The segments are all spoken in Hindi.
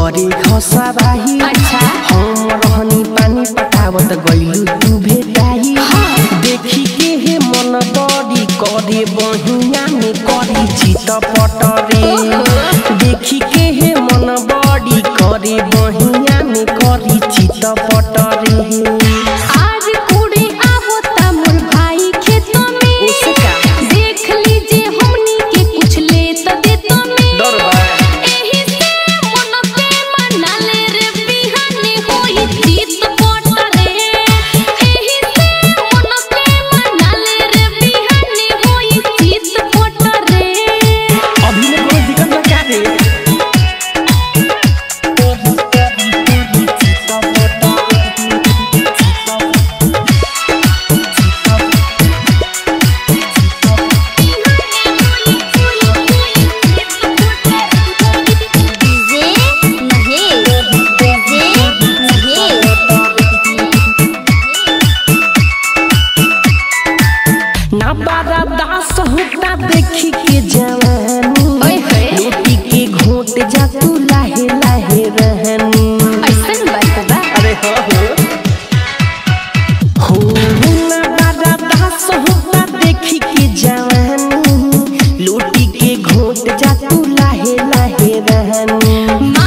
करे खसा बाही अच्छा। हम रहनी पानी पटावत गइलू तू भेटाई देखी के हे मन बड़ी करे बहिया में करी चित पटरे देखी के हे मन बड़ी करे बहिया में करी चित पटरे देखी के जवानी रोटी के घोट जा तू लाहे लाहे रहनी। ऐसन बात बा अरे हो हो। हो ना बारा दास होता देखी के जवानी रोटी के घोट जा तू लाहे लाहे रहनी।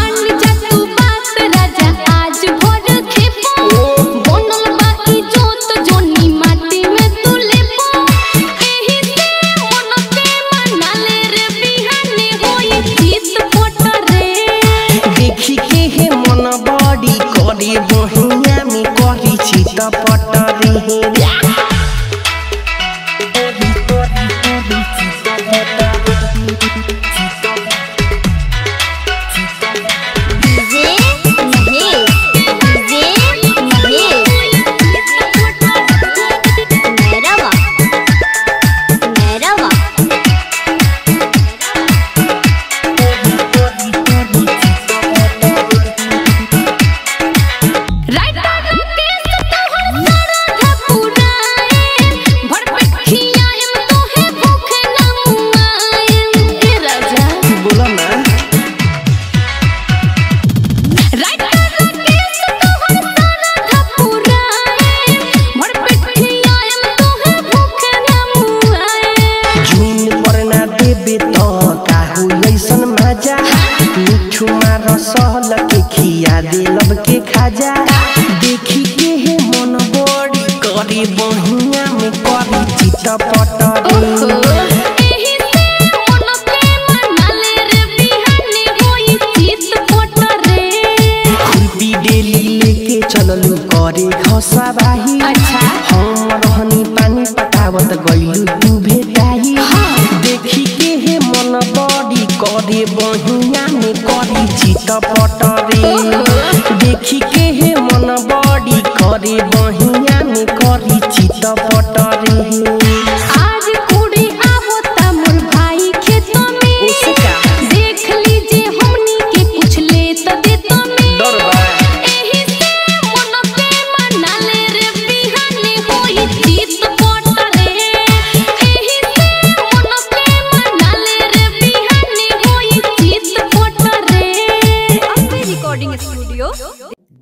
खिया देलब के खाजा। देखी के हे मन बड़ी करे बहिया में करी चित पटरी एही से मन पे मनाले रे बिहाने होई जीत पटरे खुरपी डेली लेके चललू करे खसा बाही। अच्छा। हम रहनी पानी पटावत गइलू तू भेटाई देखी के हे मन बड़ी करे बहिया में करी चित करी